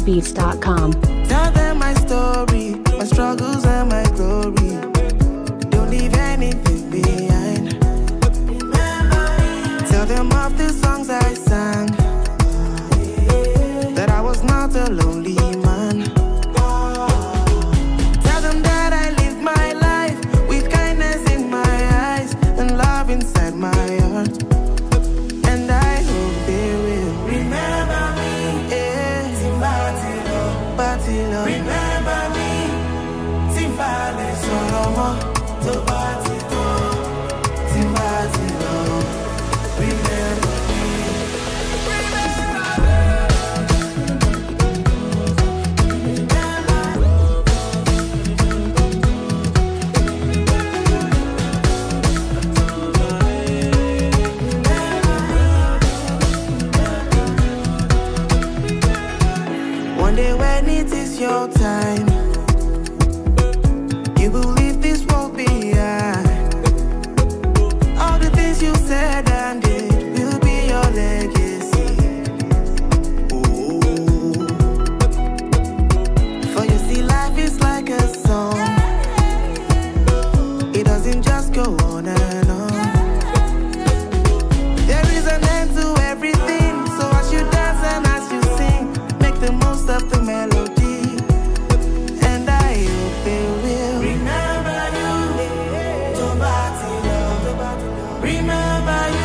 trendybeats.com. Tell them my story, my struggles and my glory. Don't leave anything behind. Tell them of the song ti lọ. remember me tí n bá lè sọ̀rọ̀ mọ́ tó bá ti lọ. your time. by